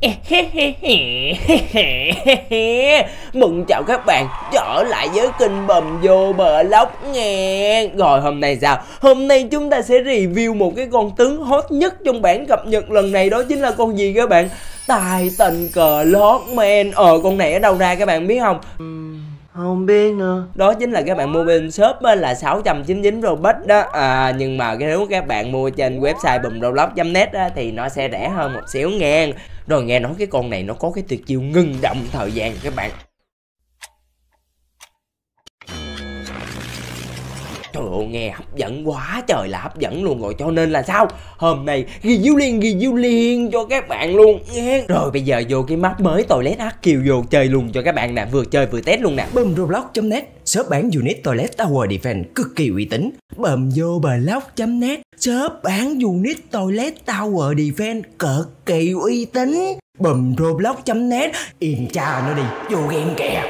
Mừng chào các bạn trở lại với kênh bầm vô bờ lóc nghe Rồi hôm nay sao? Hôm nay chúng ta sẽ review một cái con tướng hot nhất trong bản cập nhật lần này Đó chính là con gì các bạn? Tài tình cờ lót man Ờ con này ở đâu ra các bạn biết không? Không biết nữa Đó chính là các bạn mua bên shop là 699 Robux đó à, Nhưng mà nếu các bạn mua trên website bùm roblox.net thì nó sẽ rẻ hơn một xíu ngàn rồi nghe nói cái con này nó có cái tuyệt chiêu ngưng động thời gian các bạn. Trời ơi, nghe hấp dẫn quá trời là hấp dẫn luôn rồi, cho nên là sao? Hôm nay ghi diêu liền ghi diêu liền cho các bạn luôn nghe Rồi bây giờ vô cái map mới toilet kiều vô chơi luôn cho các bạn nè, Vừa chơi vừa test luôn nè. Bơm Roblox.net Shop bán unit toilet tower defense cực kỳ uy tín. Bầm vô blog.net Shop bán unit toilet tower defense cực kỳ uy tín. Bầm Roblox.net Im cha nó đi, vô game kìa.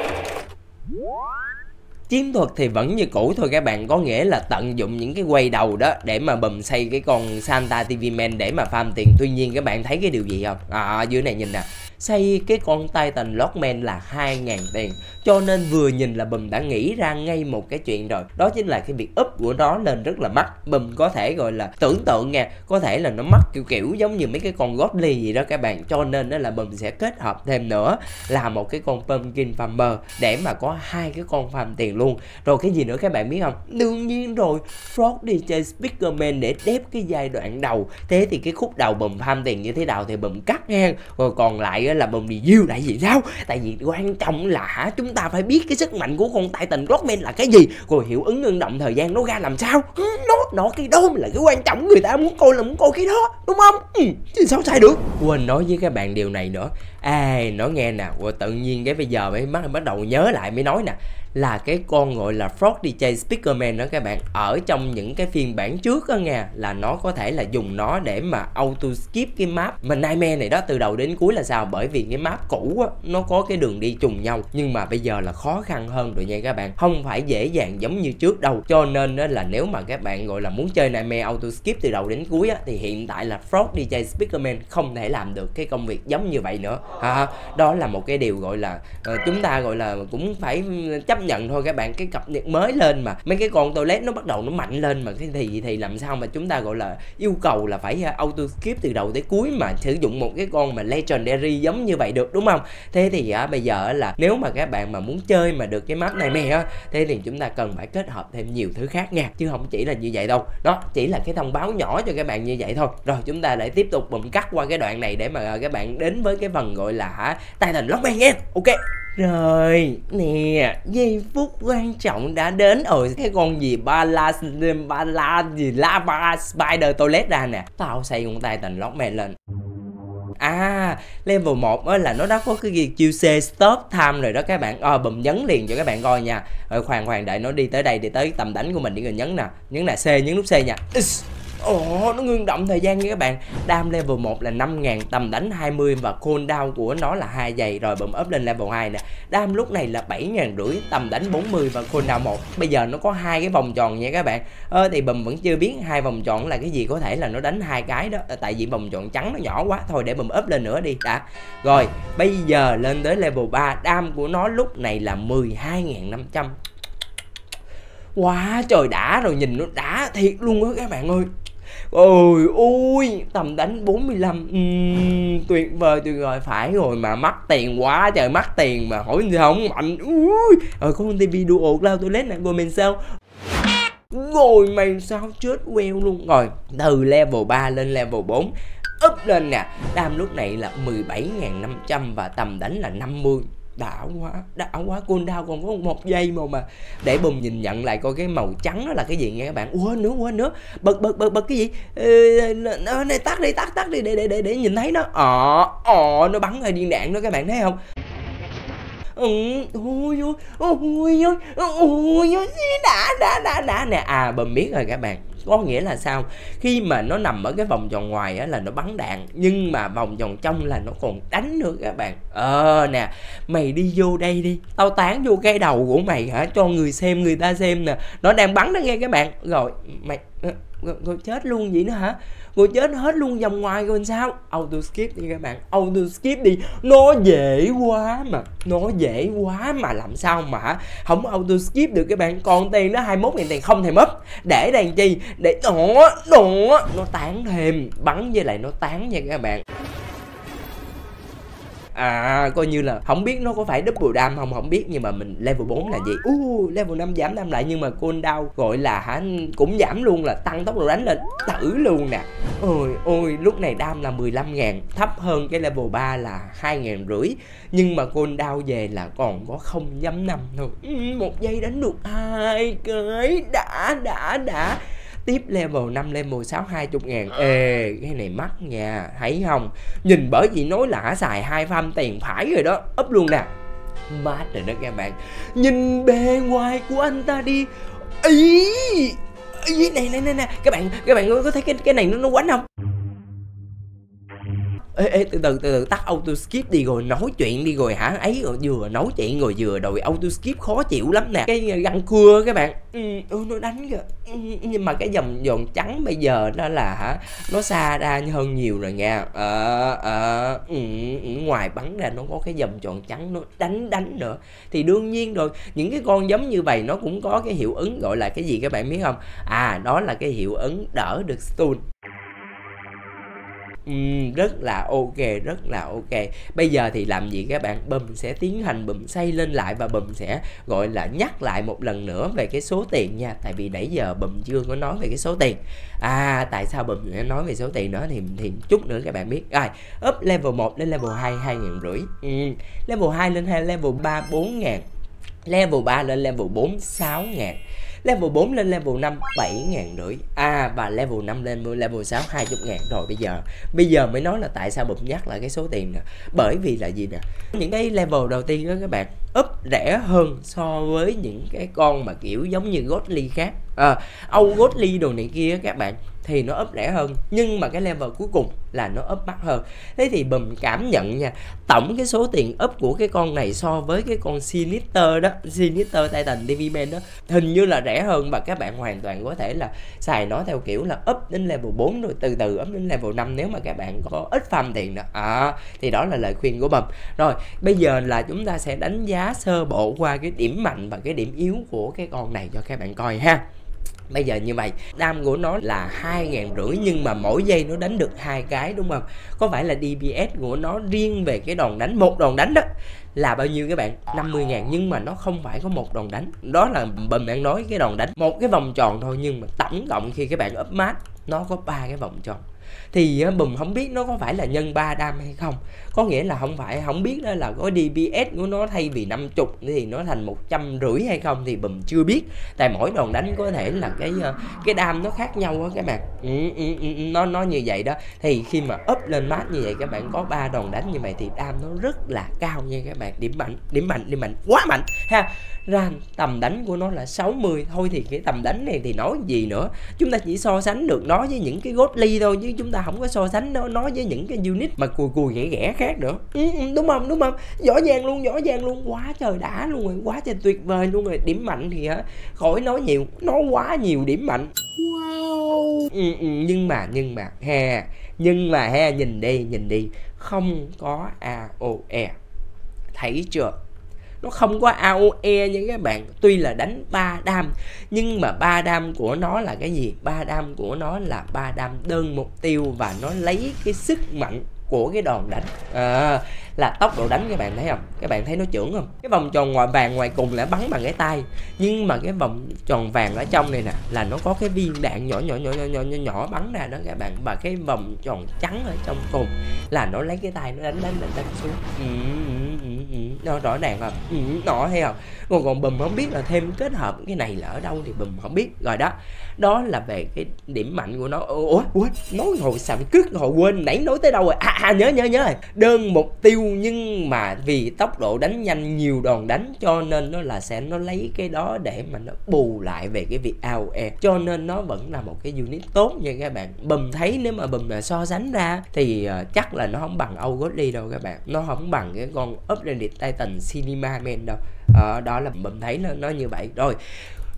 Chiến thuật thì vẫn như cũ thôi các bạn, có nghĩa là tận dụng những cái quay đầu đó để mà bầm xây cái con Santa TV Man để mà farm tiền. Tuy nhiên các bạn thấy cái điều gì không? À dưới này nhìn nè xây cái con Titan Lockman là 2.000 tiền, cho nên vừa nhìn là bùm đã nghĩ ra ngay một cái chuyện rồi. Đó chính là cái việc up của nó lên rất là mắc. Bùm có thể gọi là tưởng tượng nha, có thể là nó mắc kiểu kiểu giống như mấy cái con godly gì đó các bạn, cho nên đó là bùm sẽ kết hợp thêm nữa, là một cái con pumpkin farmer để mà có hai cái con farm tiền luôn. Rồi cái gì nữa các bạn biết không? Đương nhiên rồi, frog đi chơi speakerman để đép cái giai đoạn đầu. Thế thì cái khúc đầu bùm farm tiền như thế nào thì bùm cắt ngang, rồi còn lại là bùm review tại vì sao tại vì quan trọng là hả chúng ta phải biết cái sức mạnh của con Titan clockman là cái gì rồi hiệu ứng ngưng động thời gian nó ra làm sao. Nó nó cái đó là cái quan trọng người ta muốn coi là muốn coi cái đó đúng không? Ừ, chứ sao sai được. Quên nói với các bạn điều này nữa à nói nghe nè tự nhiên cái bây giờ mới bắt bắt đầu nhớ lại mới nói nè, là cái con gọi là Frog DJ Speakerman đó các bạn. Ở trong những cái phiên bản trước đó nha là nó có thể là dùng nó để mà auto skip cái map. Mà Nightmare này đó, từ đầu đến cuối là sao? Bởi vì cái map cũ á, nó có cái đường đi trùng nhau, nhưng mà bây giờ là khó khăn hơn rồi nha các bạn. Không phải dễ dàng giống như trước đâu. Cho nên đó là nếu mà các bạn gọi là muốn chơi Nightmare auto skip từ đầu đến cuối á, thì hiện tại là Frog DJ Speakerman không thể làm được cái công việc giống như vậy nữa à, đó là một cái điều gọi là uh, chúng ta gọi là cũng phải chấp nhận thôi các bạn. Cái cập nhật mới lên mà mấy cái con toilet nó bắt đầu nó mạnh lên mà cái thì thì làm sao mà chúng ta gọi là yêu cầu là phải ờ, auto skip từ đầu tới cuối mà sử dụng một cái con mà legendary giống như vậy được đúng không? Thế thì à, bây giờ là nếu mà các bạn mà muốn chơi mà được cái map này mè á thế thì chúng ta cần phải kết hợp thêm nhiều thứ khác nha. Chứ không chỉ là như vậy đâu. Đó chỉ là cái thông báo nhỏ cho các bạn như vậy thôi. Rồi chúng ta lại tiếp tục bùng cắt qua cái đoạn này để mà các bạn đến với cái phần gọi là tay thành lót em ok rồi, nè, giây phút quan trọng đã đến rồi Cái con gì ba la, ba la gì lava spider toilet ra nè Tao xây con tay thành lót mẹ lên À, level 1 á là nó đã có cái gì QC stop time rồi đó các bạn. Ờ à, bùm nhấn liền cho các bạn coi nha. Rồi khoan khoan đợi nó đi tới đây đi tới tầm đánh của mình đi rồi nhấn nè. Nhấn là C, nhấn nút C nha. Ồ, nó ngưng động thời gian nha các bạn. Dam level 1 là 5000 tầm đánh 20 và cooldown của nó là hai giây. Rồi bấm up lên level 2 nè. Dam lúc này là 7000 rưỡi tầm đánh 40 và cooldown 1. Bây giờ nó có hai cái vòng tròn nha các bạn. ờ, thì bầm vẫn chưa biết hai vòng tròn là cái gì. Có thể là nó đánh hai cái đó. Ờ, tại vì vòng tròn trắng nó nhỏ quá. Thôi để bầm up lên nữa đi. Đã. Rồi, bây giờ lên tới level 3, Dam của nó lúc này là 12500 Quá wow, trời đã rồi. Nhìn nó đã thiệt luôn á các bạn ơi. Ôi ui Tầm đánh 45 uhm, ừ, Tuyệt vời tuyệt vời. Phải rồi mà mắc tiền quá trời mắc tiền mà. Hỏi gì không mạnh. Ui Rồi có con tivi duo lao toilet nè Rồi mình sao? Rồi mày sao chết queo luôn. Rồi từ level 3 lên level 4 Up lên nè. Đam lúc này là 17.500 Và tầm đánh là 50 đã quá đã quá cooldown còn có một giây mà mà để bùm nhìn nhận lại coi cái màu trắng đó là cái gì nghe các bạn. Quên nữa quên nữa. Bật bật bật bật cái gì? Ờ, này tắt đi tắt tắt đi để để để để nhìn thấy nó. Ờ ờ nó bắn hơi viên đạn đó các bạn thấy không? Ừ, ôi ôi ôi ôi ôi đã đã đã đã nè. À bùm biết rồi các bạn có nghĩa là sao? Khi mà nó nằm ở cái vòng tròn ngoài á là nó bắn đạn, nhưng mà vòng tròn trong là nó còn đánh nữa các bạn. Ờ nè, mày đi vô đây đi. Tao tán vô cái đầu của mày hả? Cho người xem, người ta xem nè. Nó đang bắn đó nghe các bạn. Rồi, mày ờ, rồi, chết luôn vậy nữa hả? Rồi chết hết luôn vòng ngoài rồi sao? Auto skip đi các bạn. Auto skip đi. Nó dễ quá mà nó dễ quá mà làm sao mà không auto skip được các bạn. Còn tiền đó 21 000 tiền không thèm mất. để đàn chi? Để đỏ đỏ. Nó tán thêm. Bắn với lại nó tán nha các bạn à coi như là không biết nó có phải double dam không không biết nhưng mà mình level 4 là gì. Uh, level 5 giảm đam lại nhưng mà cool đau gọi là hả cũng giảm luôn là tăng tốc độ đánh lên tử luôn nè. Ôi ôi lúc này đam là 15 ngàn thấp hơn cái level 3 là hai ngàn rưỡi nhưng mà cool đau về là còn có 0.5 thôi. Ừ, một giây đánh được hai cái đã đã đã tiếp level 5 level 6 20 ngàn. Ê cái này mắc nha thấy không? Nhìn bởi vì nói là xài hai farm tiền phải rồi đó ấp luôn nè. Mát rồi đó các bạn. Nhìn bề ngoài của anh ta đi. Ý ý này này này nè các bạn các bạn có thấy cái cái này nó nó quánh không ê, ê từ từ từ từ tắt auto skip đi rồi nói chuyện đi rồi hả? Ấy rồi vừa nói chuyện rồi vừa rồi auto skip khó chịu lắm nè. Cái ờ, găng cưa các bạn. Ừ, ừ nó đánh kìa. Ừ, nhưng mà cái dòng dòng trắng bây giờ nó là hả? Nó xa ra hơn nhiều rồi nha. Ờ ờ à, ừ, ngoài bắn ra nó có cái dòng tròn trắng nó đánh đánh nữa. Thì đương nhiên rồi những cái con giống như vậy nó cũng có cái hiệu ứng gọi là cái gì các bạn biết không? À đó là cái hiệu ứng đỡ được stun um, rất là ok rất là ok. Bây giờ thì làm gì các bạn? Bùm sẽ tiến hành bùm xây lên lại và bùm sẽ gọi là nhắc lại một lần nữa về cái số tiền nha. Tại vì nãy giờ bùm chưa có nói về cái số tiền. À tại sao bùm sẽ nói về số tiền đó thì thì chút nữa các bạn biết. Rồi up level 1 đến level 2 hai ngàn rưỡi. Ừ, level 2 lên 2 level 3 4 ngàn. Level 3 lên level 4 6 ngàn level 4 lên level 5 7 ngàn rưỡi. À và level 5 lên level 6 20 ngàn. Rồi bây giờ bây giờ mới nói là tại sao bụm nhắc lại cái số tiền nè. Bởi vì là gì nè? Những cái level đầu tiên đó các bạn úp rẻ hơn so với những cái con mà kiểu giống như Godly khác. À, Âu Godly đồ này kia các bạn thì nó ấp rẻ hơn nhưng mà cái level cuối cùng là nó ấp mắc hơn. Thế thì bùm cảm nhận nha tổng cái số tiền ấp của cái con này so với cái con Sinister đó Sinister Titan TV Man đó hình như là rẻ hơn và các bạn hoàn toàn có thể là xài nó theo kiểu là ấp đến level 4 rồi từ từ ấp đến level 5 nếu mà các bạn có ít farm tiền đó. À, thì đó là lời khuyên của bùm. Rồi bây giờ là chúng ta sẽ đánh giá sơ bộ qua cái điểm mạnh và cái điểm yếu của cái con này cho các bạn coi ha. Bây giờ như vậy, đam của nó là hai ngàn rưỡi nhưng mà mỗi giây nó đánh được hai cái, đúng không? Có phải là DPS của nó riêng về cái đòn đánh, một đòn đánh đó là bao nhiêu các bạn? 50 ngàn nhưng mà nó không phải có một đòn đánh. Đó là bình bạn nói cái đòn đánh, một cái vòng tròn thôi nhưng mà tổng cộng khi các bạn up mát nó có ba cái vòng tròn thì ờ, bùm không biết nó có phải là nhân 3 đam hay không. Có nghĩa là không phải, không biết đó là có DPS của nó thay vì 50 thì nó thành một trăm rưỡi hay không thì bùm chưa biết. Tại mỗi đòn đánh có thể là cái ờ, cái đam nó khác nhau á các bạn. Ừ, ừ, ừ, nó nó như vậy đó. Thì khi mà up lên mát như vậy các bạn có ba đòn đánh như vậy thì đam nó rất là cao nha các bạn. Điểm mạnh điểm mạnh điểm mạnh, quá mạnh, ha. Ra tầm đánh của nó là 60 thôi thì cái tầm đánh này thì nói gì nữa? Chúng ta chỉ so sánh được nó với những cái ly thôi, chứ chúng ta không có so sánh nó nó với những cái unit mà cùi cùi ghẻ ghẻ khác nữa. Ừ, ừ, đúng không đúng không? Rõ ràng luôn rõ ràng luôn. Quá trời đã luôn rồi quá trời tuyệt vời luôn rồi. Điểm mạnh thì hả khỏi nói nhiều nó quá nhiều điểm mạnh. Wow. Ừ, ừ, nhưng mà nhưng mà he nhưng mà he nhìn đi nhìn đi. Không có AOE thấy chưa nó không có AOE nha các bạn. Tuy là đánh ba đam nhưng mà ba đam của nó là cái gì? Ba đam của nó là ba đam đơn mục tiêu và nó lấy cái sức mạnh của cái đòn đánh. À, là tốc độ đánh các bạn thấy không? Các bạn thấy nó trưởng không? Cái vòng tròn ngoài vàng ngoài cùng là bắn bằng cái tay. Nhưng mà cái vòng tròn vàng ở trong này nè là nó có cái viên đạn nhỏ nhỏ nhỏ nhỏ nhỏ nhỏ, nhỏ bắn ra đó các bạn. Và cái vòng tròn trắng ở trong cùng là nó lấy cái tay nó đánh đánh đánh, đánh xuống. Ừ, ừ, ừ, ừ nó rõ ràng là ừ, nó không? Còn còn bùm không biết là thêm kết hợp cái này là ở đâu thì bùm không biết. Rồi đó đó là về cái điểm mạnh của nó. Ủa quên nói hồi sầm cướp hồi quên nãy nói tới đâu rồi? À, à nhớ nhớ nhớ rồi. Đơn mục tiêu nhưng mà vì tốc độ đánh nhanh nhiều đòn đánh cho nên nó là sẽ nó lấy cái đó để mà nó bù lại về cái việc AOE cho nên nó vẫn là một cái unit tốt nha các bạn. Bùm thấy nếu mà bùm mà so sánh ra thì uh, chắc là nó không bằng Outgodly đâu các bạn. Nó không bằng cái con Upgraded Titan Cinema Man đâu. Uh, đó là mình thấy nó, nó như vậy. Rồi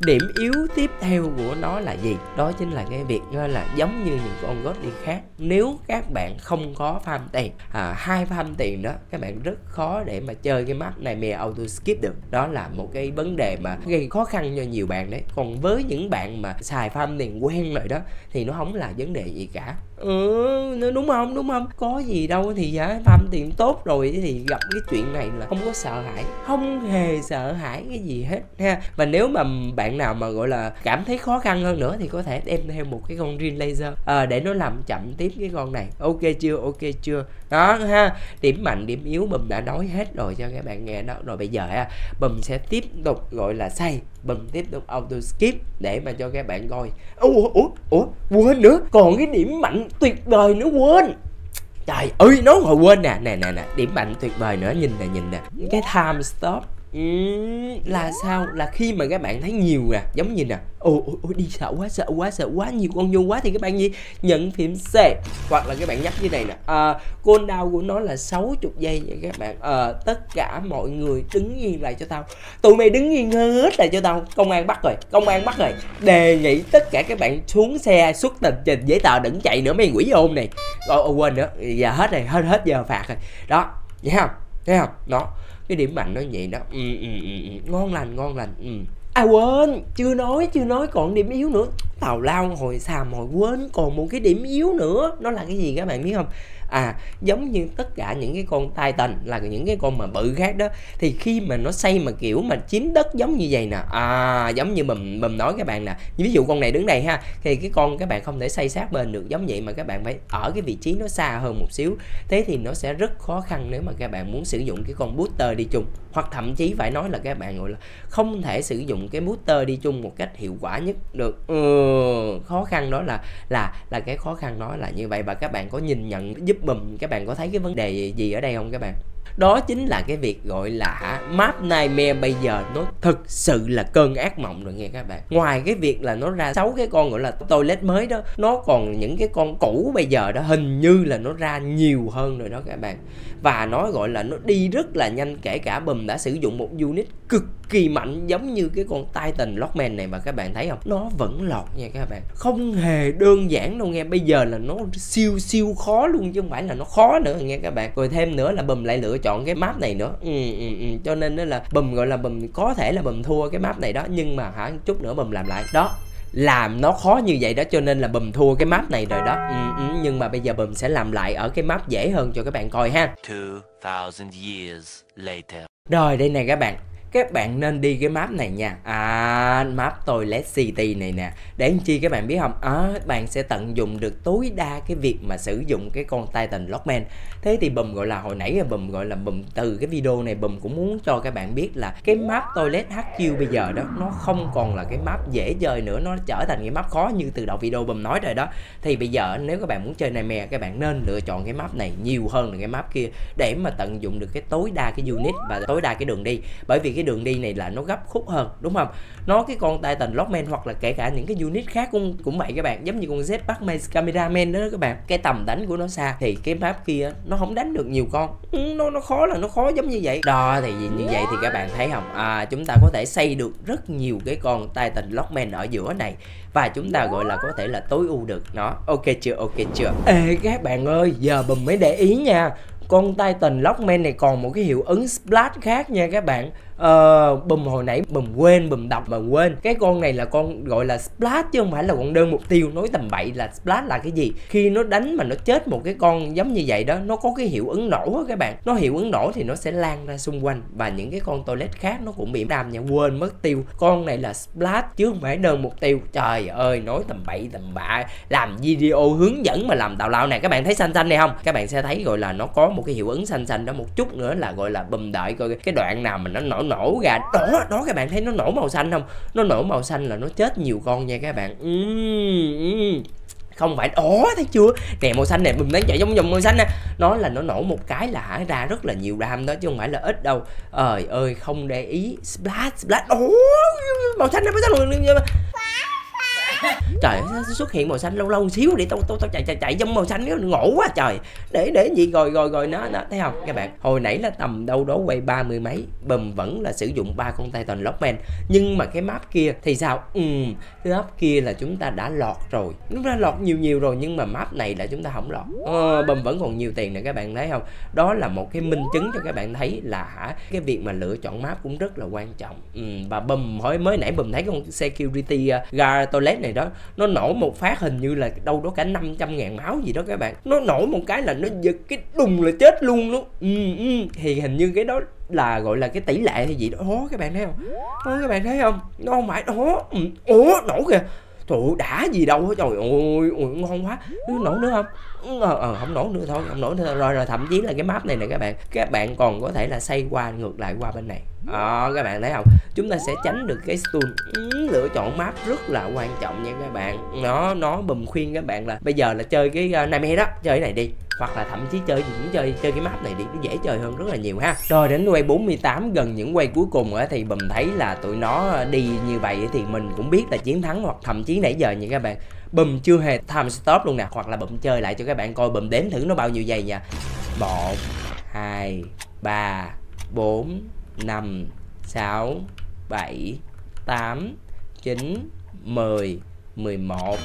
điểm yếu tiếp theo của nó là gì? Đó chính là cái việc là giống như những con gót đi khác. Nếu các bạn không có farm tiền à, hai farm tiền đó các bạn rất khó để mà chơi cái map này mè auto skip được. Đó là một cái vấn đề mà gây khó khăn cho nhiều bạn đấy. Còn với những bạn mà xài farm tiền quen rồi đó thì nó không là vấn đề gì cả ừ đúng không? Đúng không? Có gì đâu thì giá farm tiền tốt rồi thì gặp cái chuyện này là không có sợ hãi. Không hề sợ hãi cái gì hết ha. Và nếu mà bạn nào mà gọi là cảm thấy khó khăn hơn nữa thì có thể đem theo một cái con green laser. À, để nó làm chậm tiếp cái con này. Ok chưa? Ok chưa? Đó ha. Điểm mạnh điểm yếu bùm đã nói hết rồi cho các bạn nghe đó. Rồi bây giờ ha bùm sẽ tiếp tục gọi là say bật tiếp tục auto skip để mà cho các bạn coi. Ủa ủa ủa, quên nữa. Còn cái điểm mạnh tuyệt vời nữa quên. Trời ơi, nó hồi quên nè. Nè nè nè, điểm mạnh tuyệt vời nữa. Nhìn nè nhìn nè. Cái time stop. Ừ, là sao? Là khi mà các bạn thấy nhiều nè giống như nè ồ, ồ, ồ đi sợ quá sợ quá sợ quá nhiều con vô quá. Thì các bạn gì? Nhận phím C hoặc là các bạn nhắc như này nè à, côn đau của nó là 60 giây nha các bạn. À, tất cả mọi người đứng yên lại cho tao. Tụi mày đứng yên hết lại cho tao. Công an bắt rồi công an bắt rồi. Đề nghị tất cả các bạn xuống xe xuất tình trình giấy tờ đừng chạy nữa mấy quỷ ôn này. Rồi quên nữa. Giờ hết rồi hết hết giờ phạt rồi. Đó thấy không thấy không? Đó. Cái điểm mạnh nó vậy đó. Ừ, ừ, ừ, ừ. ngon lành ngon lành. Ừ. À quên, chưa nói, chưa nói còn điểm yếu nữa. Tào lao hồi xàm hồi quên còn một cái điểm yếu nữa. Nó là cái gì các bạn biết không à giống như tất cả những cái con tai tần là những cái con mà bự khác đó thì khi mà nó xây mà kiểu mà chiếm đất giống như vậy nè à giống như mầm mầm nói các bạn nè ví dụ con này đứng đây ha thì cái con các bạn không thể xây sát bên được giống vậy mà các bạn phải ở cái vị trí nó xa hơn một xíu. Thế thì nó sẽ rất khó khăn nếu mà các bạn muốn sử dụng cái con booster đi chung hoặc thậm chí phải nói là các bạn gọi là không thể sử dụng cái booster đi chung một cách hiệu quả nhất được. Ừ, khó khăn đó là là là cái khó khăn đó là như vậy. Và các bạn có nhìn nhận giúp bùm các bạn có thấy cái vấn đề gì ở đây không các bạn? Đó chính là cái việc gọi là map nightmare bây giờ nó thực sự là cơn ác mộng rồi nghe các bạn. Ngoài cái việc là nó ra sáu cái con gọi là toilet mới đó, nó còn những cái con cũ bây giờ đó hình như là nó ra nhiều hơn rồi đó các bạn. Và nó gọi là nó đi rất là nhanh, kể cả bùm đã sử dụng một unit cực kỳ mạnh giống như cái con Titan Lockman này mà các bạn thấy không? Nó vẫn lọt nha các bạn. Không hề đơn giản đâu nghe, bây giờ là nó siêu siêu khó luôn chứ không phải là nó khó nữa nghe các bạn. Rồi thêm nữa là bùm lại lựa chọn cái map này nữa. Ừ, ừ, ừ. cho nên đó là bùm gọi là bùm có thể là bùm thua cái map này đó nhưng mà hả chút nữa bùm làm lại. Đó làm nó khó như vậy đó cho nên là bùm thua cái map này rồi đó. Ừ, ừ, nhưng mà bây giờ bùm sẽ làm lại ở cái map dễ hơn cho các bạn coi ha. 2000 years later. Rồi đây này các bạn các bạn nên đi cái map này nha. À map toilet city này nè. Để anh chi các bạn biết không? À, bạn sẽ tận dụng được tối đa cái việc mà sử dụng cái con titan lockman. Thế thì bùm gọi là hồi nãy bùm gọi là bùm từ cái video này bùm cũng muốn cho các bạn biết là cái map toilet hq bây giờ đó nó không còn là cái map dễ chơi nữa. Nó trở thành cái map khó như từ đầu video bùm nói rồi đó. Thì bây giờ nếu các bạn muốn chơi này mè các bạn nên lựa chọn cái map này nhiều hơn là cái map kia để mà tận dụng được cái tối đa cái unit và tối đa cái đường đi. Bởi vì cái cái đường đi này là nó gấp khúc hơn đúng không? Nó cái con Titan Lockman hoặc là kể cả những cái unit khác cũng cũng vậy các bạn giống như con Jetpack Maze Cameraman đó các bạn. Cái tầm đánh của nó xa thì cái map kia nó không đánh được nhiều con. Ừ, nó nó khó là nó khó giống như vậy. Đó thì như vậy thì các bạn thấy không? À, chúng ta có thể xây được rất nhiều cái con Titan Lockman ở giữa này và chúng ta gọi là có thể là tối ưu được nó. Ok chưa? Ok chưa? Ê các bạn ơi giờ bùm mới để ý nha. Con Titan Lockman này còn một cái hiệu ứng splash khác nha các bạn ờ bùm, hồi nãy bùm quên, bùm đọc mà quên. Cái con này là con gọi là splash chứ không phải là con đơn mục tiêu nói tầm bậy là splash là cái gì. Khi nó đánh mà nó chết một cái con giống như vậy đó, nó có cái hiệu ứng nổ á các bạn. Nó hiệu ứng nổ thì nó sẽ lan ra xung quanh và những cái con toilet khác nó cũng bị đam nha, quên mất tiêu. Con này là splash chứ không phải đơn mục tiêu. Trời ơi nói tầm bậy, tầm bạ, làm video hướng dẫn mà làm tào lao này các bạn thấy xanh xanh này không? Các bạn sẽ thấy gọi là nó có một cái hiệu ứng xanh xanh đó. Một chút nữa là gọi là bùm đợi coi cái đoạn nào mà nó nổ nổ gà đó đó các bạn thấy nó nổ màu xanh không? Nó nổ màu xanh là nó chết nhiều con nha các bạn. Uhm, không phải đó thấy chưa? Nè màu xanh này bùm đang chạy trong vòng màu xanh nè. Nó là nó nổ một cái là hả ra rất là nhiều đam đó chứ không phải là ít đâu. Ơi ơi không để ý. Splash splash. Ồ màu xanh này màu xanh. trời xuất hiện màu xanh lâu lâu xíu đi tao tao tao chạy chạy chạy trong màu xanh nó ngộ quá trời. Để để gì rồi rồi rồi nó nó thấy không các bạn? Hồi nãy là tầm đâu đó quay ba mươi mấy bầm vẫn là sử dụng ba con tay toàn lockman. Nhưng mà cái map kia thì sao? Ừ cái map kia là chúng ta đã lọt rồi. Chúng ta lọt nhiều nhiều rồi nhưng mà map này là chúng ta không lọt. Ờ, bầm vẫn còn nhiều tiền nè các bạn thấy không? Đó là một cái minh chứng cho các bạn thấy là hả cái việc mà lựa chọn map cũng rất là quan trọng. Ừ, và bầm hỏi mới nãy bầm thấy con security ờ, uh, guard toilet này đó nó nổ một phát hình như là đâu đó cả 500 ngàn máu gì đó các bạn. Nó nổ một cái là nó giật cái đùng là chết luôn đó ừ, ừ. thì hình như cái đó là gọi là cái tỷ lệ hay gì đó. Các bạn thấy không? Đó, các bạn thấy không? Nó không phải đó ủa ừ, nổ kìa trời ơi đã gì đâu hết. Trời ơi, ôi ngon quá. Nổ nữa không? Ờ, ờ không nổ nữa thôi không nổ nữa. Thôi. rồi rồi thậm chí là cái map này nè các bạn. Các bạn còn có thể là xây qua ngược lại qua bên này. À, các bạn thấy không? Chúng ta sẽ tránh được cái stun. Ừ, lựa chọn map rất là quan trọng nha các bạn. Nó nó bùm khuyên các bạn là bây giờ là chơi cái uh, nightmare đó. Chơi cái này đi hoặc là thậm chí chơi gì cũng chơi chơi cái map này đi nó dễ chơi hơn rất là nhiều ha. Rồi, đến quay 48 gần những quay cuối cùng á, thì bùm thấy là tụi nó đi như vậy thì mình cũng biết là chiến thắng hoặc thậm chí nãy giờ những các bạn. Bùm chưa hề time stop luôn nè, hoặc là bùm chơi lại cho các bạn coi bùm đếm thử nó bao nhiêu giây nha. Một, hai, ba, bốn, năm, sáu, bảy, tám, chín, mười. 11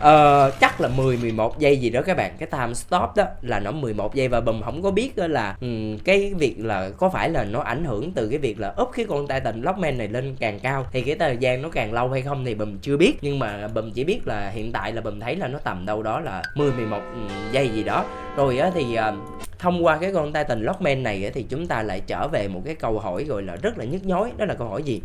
Ờ chắc là 10 11 giây gì đó các bạn. Cái time stop đó là nó 11 giây Và bùm không có biết đó là um, Cái việc là có phải là nó ảnh hưởng từ cái việc là úp cái con Titan Lockman này lên càng cao Thì cái thời gian nó càng lâu hay không thì bùm chưa biết. Nhưng mà bùm chỉ biết là hiện tại là bùm thấy là nó tầm đâu đó là 10 11 um, giây gì đó. Rồi á thì uh, thông qua cái con Titan Lockman này thì chúng ta lại trở về một cái câu hỏi gọi là rất là nhức nhối. Đó là câu hỏi gì?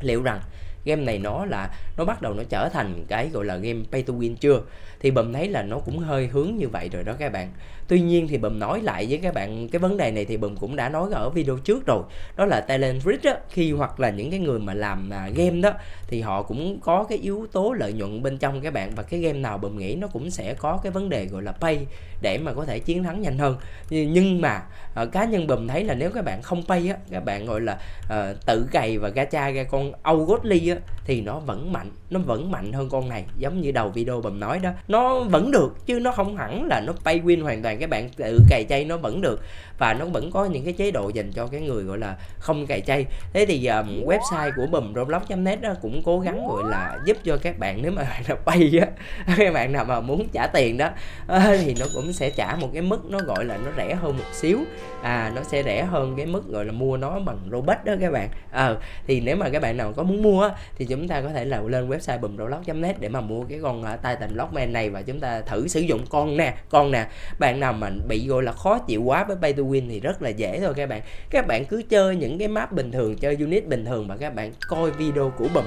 Liệu rằng game này nó là nó bắt đầu nó trở thành cái gọi là game pay to win chưa? Thì bầm thấy là nó cũng hơi hướng như vậy rồi đó các bạn. Tuy nhiên thì bầm nói lại với các bạn cái vấn đề này thì bầm cũng đã nói ở video trước rồi. Đó là talent rich á khi hoặc là những cái người mà làm à, game đó thì họ cũng có cái yếu tố lợi nhuận bên trong các bạn. Và cái game nào bầm nghĩ nó cũng sẽ có cái vấn đề gọi là pay để mà có thể chiến thắng nhanh hơn. Nhưng mà uh, cá nhân bầm thấy là nếu các bạn không pay á các bạn gọi là uh, tự cày và gacha ra con Âu Á thì nó vẫn mạnh nó vẫn mạnh hơn con này. Giống như đầu video bầm nói đó nó vẫn được chứ nó không hẳn là nó pay win hoàn toàn. Các bạn tự cày chay nó vẫn được và nó vẫn có những cái chế độ dành cho cái người gọi là không cày chay. Thế thì um, website của bùm roblox.net đó cũng cố gắng gọi là giúp cho các bạn nếu mà bạn nào pay á các bạn nào mà muốn trả tiền đó thì nó cũng sẽ trả một cái mức nó gọi là nó rẻ hơn một xíu. À nó sẽ rẻ hơn cái mức gọi là mua nó bằng robot đó các bạn. Ờ à, thì nếu mà các bạn nào có muốn mua thì chúng ta có thể là lên website bùm roblox.net để mà mua cái con uh, Titan Lockman này và chúng ta thử sử dụng con nè con nè. Bạn nào mà bị gọi là khó chịu quá với pay to win thì rất là dễ thôi các bạn. Các bạn cứ chơi những cái map bình thường chơi unit bình thường và các bạn coi video của bùm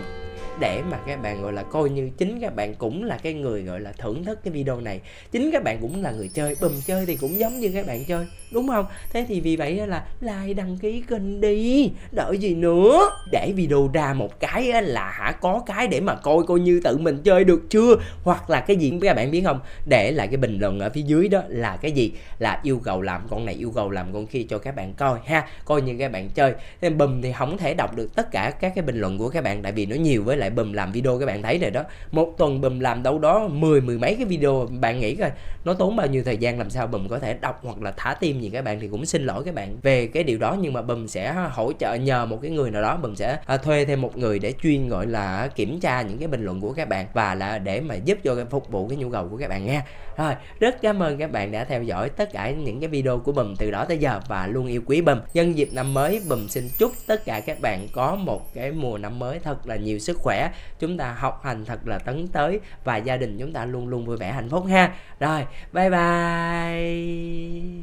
để mà các bạn gọi là coi như chính các bạn cũng là cái người gọi là thưởng thức cái video này. Chính các bạn cũng là người chơi bùm chơi thì cũng giống như các bạn chơi đúng không? Thế thì vì vậy là like, đăng ký kênh đi. Đợi gì nữa? Để video ra một cái là hả, có cái để mà coi coi như tự mình chơi được chưa? Hoặc là cái gì, các bạn biết không? Để lại cái bình luận ở phía dưới đó là cái gì? Là yêu cầu làm con này, yêu cầu làm con kia cho các bạn coi ha. Coi như các bạn chơi. Nên bùm thì không thể đọc được tất cả các cái bình luận của các bạn, tại vì nó nhiều với lại bùm làm video các bạn thấy rồi đó. Một tuần bùm làm đâu đó mười mười mấy cái video, bạn nghĩ coi, nó tốn bao nhiêu thời gian, làm sao bùm có thể đọc hoặc là thả tim gì các bạn thì cũng xin lỗi các bạn về cái điều đó. Nhưng mà bùm sẽ hỗ trợ nhờ một cái người nào đó, bùm sẽ à, thuê thêm một người để chuyên, gọi là, kiểm tra những cái bình luận của các bạn và là để mà giúp cho phục vụ cái nhu cầu của các bạn nha rồi, rất cảm ơn các bạn đã theo dõi tất cả những cái video của bùm từ đó tới giờ và luôn yêu quý bùm. Nhân dịp năm mới, bùm xin chúc tất cả các bạn có một cái mùa năm mới thật là nhiều sức khỏe. Chúng ta học hành thật là tấn tới và gia đình chúng ta luôn luôn vui vẻ hạnh phúc ha. Rồi, bye bye.